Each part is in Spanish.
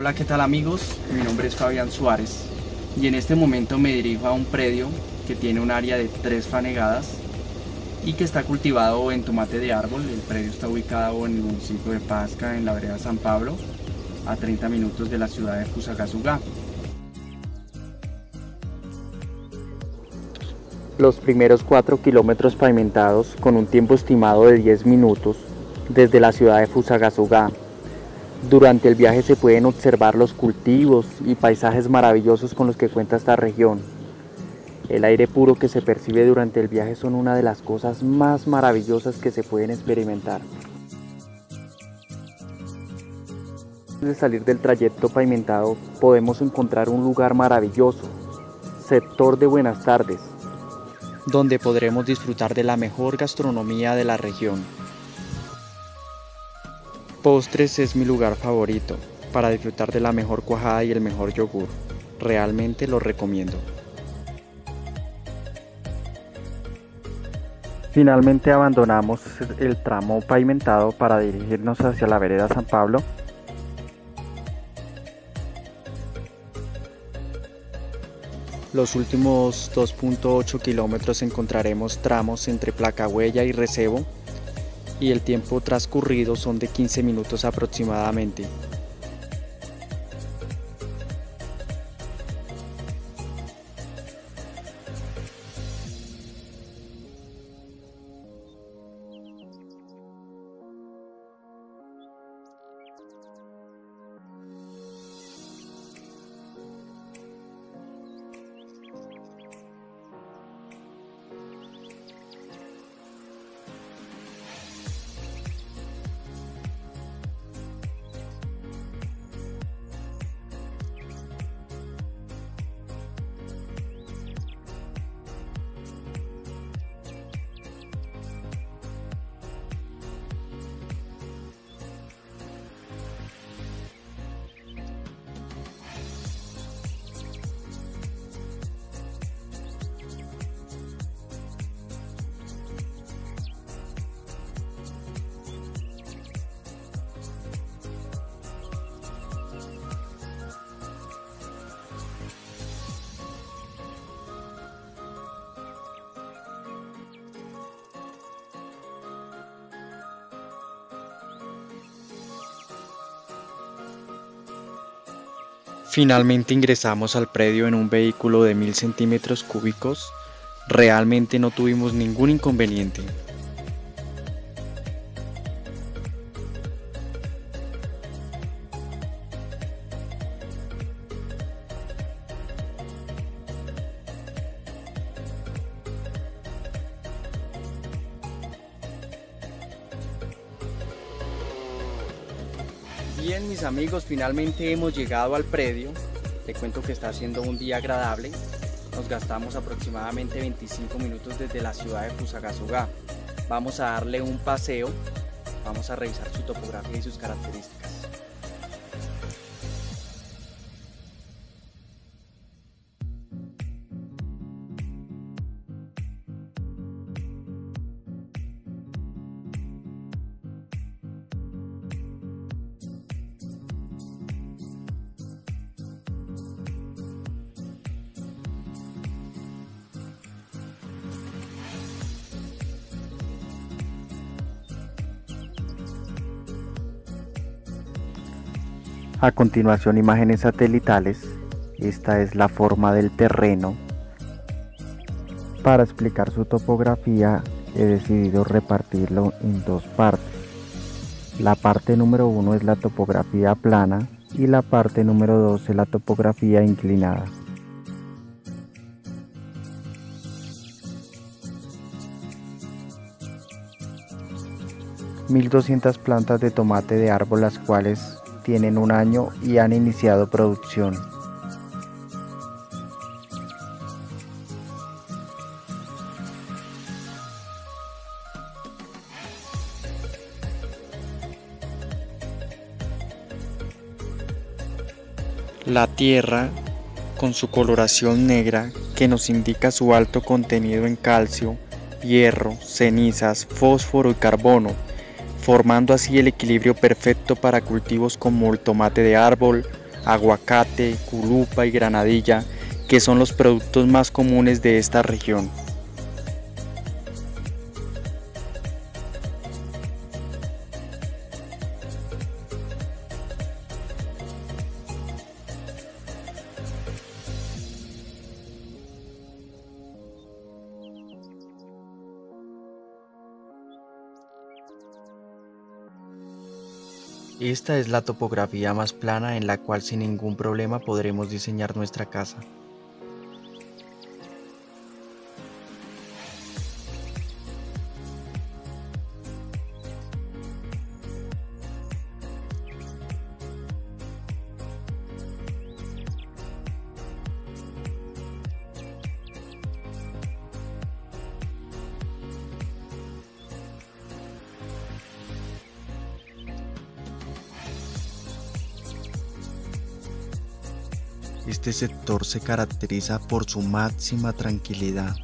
Hola, ¿qué tal amigos? Mi nombre es Fabián Suárez y en este momento me dirijo a un predio que tiene un área de tres fanegadas y que está cultivado en tomate de árbol. El predio está ubicado en el municipio de Pasca, en la vereda San Pablo, a 30 minutos de la ciudad de Fusagasugá. Los primeros 4 kilómetros pavimentados con un tiempo estimado de 10 minutos desde la ciudad de Fusagasugá durante el viaje se pueden observar los cultivos y paisajes maravillosos con los que cuenta esta región. El aire puro que se percibe durante el viaje son una de las cosas más maravillosas que se pueden experimentar. Antes de salir del trayecto pavimentado podemos encontrar un lugar maravilloso, sector de Buenas tardes, donde podremos disfrutar de la mejor gastronomía de la región. Postres es mi lugar favorito para disfrutar de la mejor cuajada y el mejor yogur. Realmente lo recomiendo. Finalmente abandonamos el tramo pavimentado para dirigirnos hacia la vereda San Pablo. Los últimos 2.8 kilómetros encontraremos tramos entre Placahuella y Recebo y el tiempo transcurrido son de 15 minutos aproximadamente. Finalmente ingresamos al predio en un vehículo de mil centímetros cúbicos. Realmente no tuvimos ningún inconveniente. Amigos, finalmente hemos llegado al predio. Te cuento que está siendo un día agradable. Nos gastamos aproximadamente 25 minutos desde la ciudad de Fusagasugá. Vamos a darle un paseo, vamos a revisar su topografía y sus características. A continuación imágenes satelitales. Esta es la forma del terreno. Para explicar su topografía he decidido repartirlo en dos partes. La parte número uno es la topografía plana y la parte número dos es la topografía inclinada. ...1200 plantas de tomate de árbol las cuales tienen un año y han iniciado producción. La tierra, con su coloración negra que nos indica su alto contenido en calcio, hierro, cenizas, fósforo y carbono, formando así el equilibrio perfecto para cultivos como el tomate de árbol, aguacate, culupa y granadilla, que son los productos más comunes de esta región. Esta es la topografía más plana en la cual sin ningún problema podremos diseñar nuestra casa. Este sector se caracteriza por su máxima tranquilidad.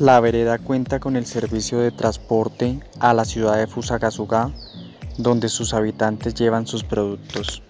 La vereda cuenta con el servicio de transporte a la ciudad de Fusagasugá, donde sus habitantes llevan sus productos.